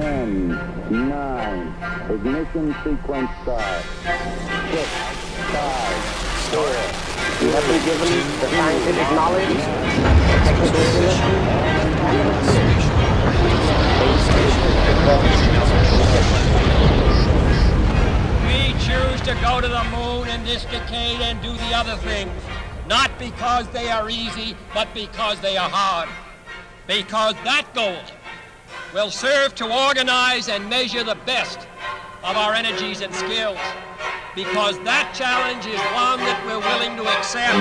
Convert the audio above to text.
10, 9, ignition sequence start. 6, 5, 4, You have been given the scientific knowledge, the technical ability, We choose to go to the moon in this decade and do the other things, not because they are easy, but because they are hard. Because that goal will serve to organize and measure the best of our energies and skills. Because that challenge is one that we're willing to accept,